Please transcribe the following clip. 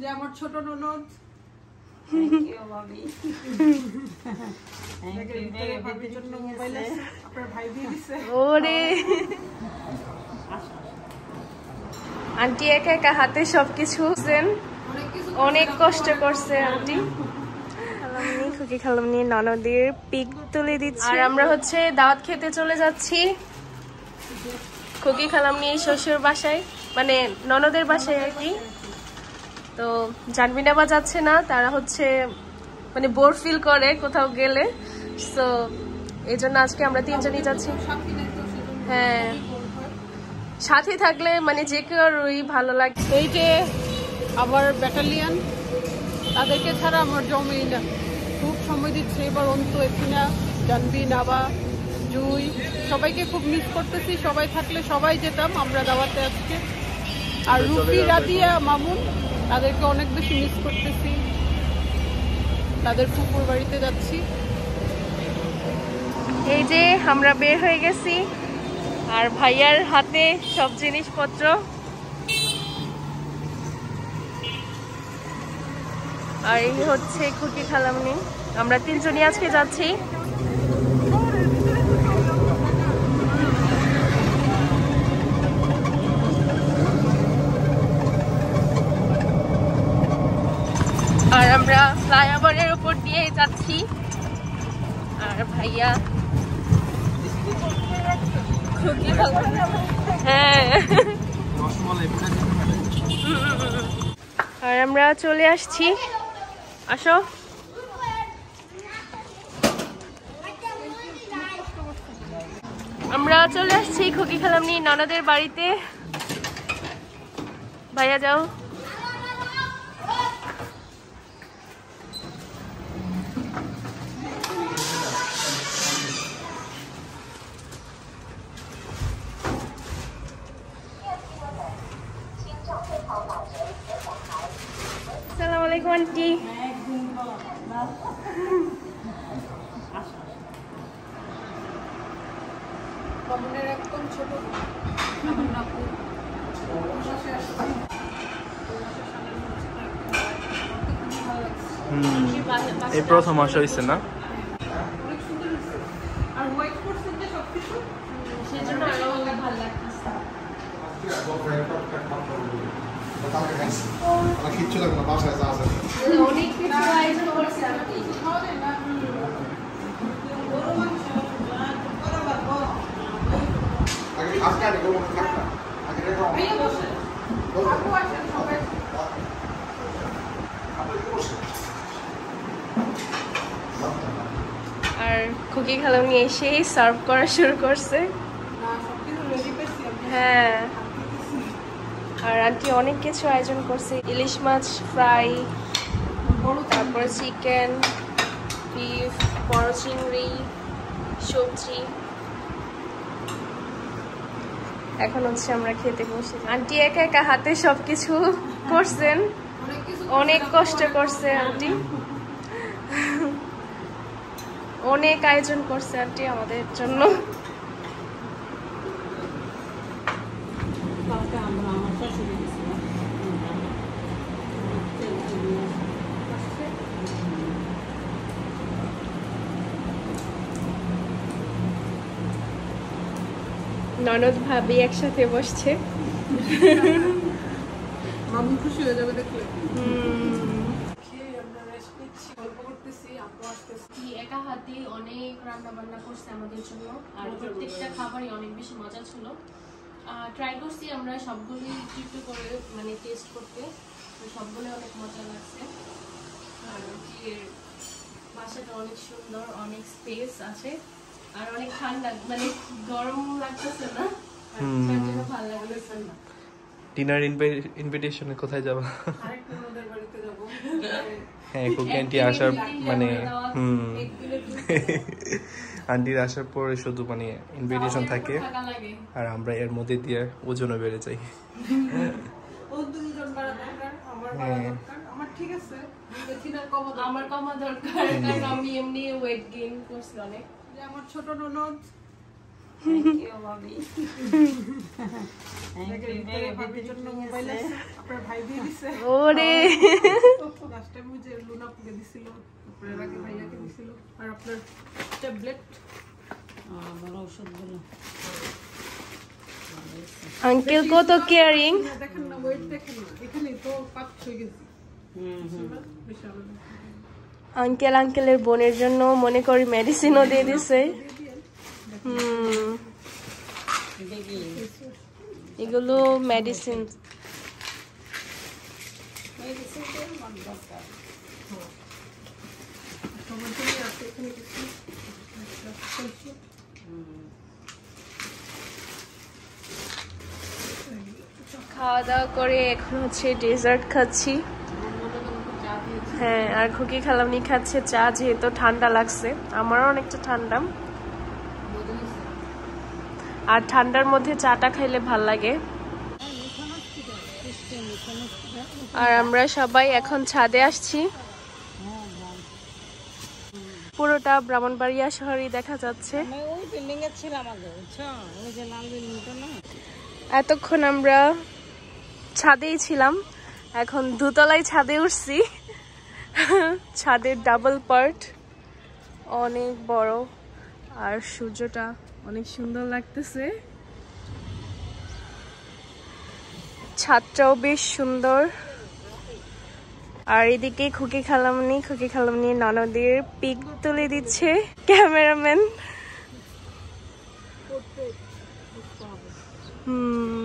যে আমার ছোট ননদ। আন্টি একা একা হাতে সবকিছু অনেক কষ্ট করছে আন্টি। খুকি খালামনি ননদের পিক তুলে দিচ্ছি। আর আমরা হচ্ছে দাওয়াত খেতে চলে যাচ্ছি। খুকি খালামনি শ্বশুর বাসায় মানে ননদের বাসায় আর কি। তো জানবিনাবা যাচ্ছে না তারা হচ্ছে মানে বোর ফিল করে কোথাও গেলে। তো এই জন্য আজকে আমরা তিনজনই যাচ্ছি। হ্যাঁ। সাথে থাকলে মানে যে কেউই ভালো লাগে এই যে আবার ব্যাটালিয়ান তাদেরকে ছাড়া আমার জমেই না। খুব সময় দিচ্ছে এবার অন্ত এখানে জানবি নাবা জুই সবাইকে খুব মিস করতেছি। সবাই থাকলে সবাই যেতাম আমরা দাওয়াতে আজকে। আর রুফি রাদিয়া মামুন তাদেরকে অনেক বেশি মিস করতেছি। তাদের পুকুর বাড়িতে যাচ্ছি। এই যে আমরা বের হয়ে গেছি, আর ভাইয়ার হাতে সব জিনিসপত্র। আর এই হচ্ছে খুঁটি খালামনি। আমরা তিনজনই আজকে যাচ্ছি। আমরা ফ্লাইওভারের উপর দিয়ে যাচ্ছি। আর ভাইয়া খুবই হ্যাঁ। আর আমরা চলে আসছি। আসো। আমরা চলে আসছি খুকি খালামনি ননদের বাড়িতে। ভাইয়া যাও। মামুনের একদম ছোট। এই প্রথম আসা হয়েছে না? আর হোয়াইট করছেন আমার কিচ্ছু লাগবে না বাসায় যা আছে অনেক কিছু আয়োজন করছে। গরু মাংস আগে রেখে বসে সবাই আর খুকি খালামনি এসেই সার্ভ করা শুরু করছে হ্যাঁ। আর আন্টি অনেক কিছু আয়োজন করছে। ইলিশ মাছ, ফ্রাই, তারপরে চিকেন, বিফ, বড় চিংড়ি, সবজি। এখন হচ্ছে আমরা খেতে বসে। আন্টি একা একা হাতে সব কিছু করছেন। অনেক কষ্ট করছে আন্টি। অনেক আয়োজন করছে আন্টি আমাদের জন্য কালকে আমরা আমার শাশুড়ি গেছিলাম ননদ ভাবি একসাথে বসছে। মামু খুশি হয়ে যাবে দেখলে। একা হাতে অনেক রান্না বান্না করছে আমাদের জন্য। আর প্রত্যেকটা খাবারই অনেক বেশি মজা ছিল। ট্রাই করছি আমরা সবগুলোই একটু একটু করে মানে টেস্ট করতে। তো সবগুলো অনেক মজা লাগছে। আর কি বাসাটা অনেক সুন্দর অনেক স্পেস আছে। আর অনেক ঠান্ডা মানে গরম লাগতেছে না হুম। তার জন্য ভালো লাগতেছে না ডিনার ইনভিটেশনে কোথায় যাবা? হ্যাঁ কুকি আন্টি আসার মানে হুম। আন্টির আসার পরে শুধু মানে ইনভিটেশন থাকে। আর আমরা এর মধ্যে দিয়ে ওজনও বেড়ে যাই ও দুজন বাড়া দরকার আমার হ্যাঁ। ঠিক আছে। আমার কমা দরকার কারণ আমি এমনি ওয়েট গেইন করছি অনেক। আমার ছোট ননদ। ওরে। আর আপনার ট্যাবলেট আমার ওষুধগুলো আঙ্কেল কত কেয়ারিং দেখেন না ওয়েট দেখেন না। এখানে তো পাঁচ হয়ে গেছে। হুম হুম। বিশাল। আঙ্কেল আঙ্কেলের বোনের জন্য মনে করি মেডিসিনও দিয়ে দিছে। এগুলো মেডিসিন খাওয়া দাওয়া করে এখন হচ্ছে ডেজার্ট খাচ্ছি। হ্যাঁ আর খুকি খালামনি খাচ্ছে চা যেহেতু ঠান্ডা লাগছে আমারও অনেকটা ঠান্ডা। আর ঠান্ডার মধ্যে চাটা খাইলে ভালো লাগে। আর আমরা সবাই এখন ছাদে আসছি। পুরোটা ব্রাহ্মণবাড়িয়া শহরই দেখা যাচ্ছে। এতক্ষণ আমরা ছাদেই ছিলাম। এখন দুতলায় ছাদে উঠছি। ছাদের ডাবল পার্ট অনেক বড়। আর সূর্যটা অনেক সুন্দর লাগতেছে। ছাদটাও বেশ সুন্দর। আর এদিকে খুকি খালামনি খুকি খালামনি ননদের পিক তুলে দিচ্ছে ক্যামেরাম্যান। হুম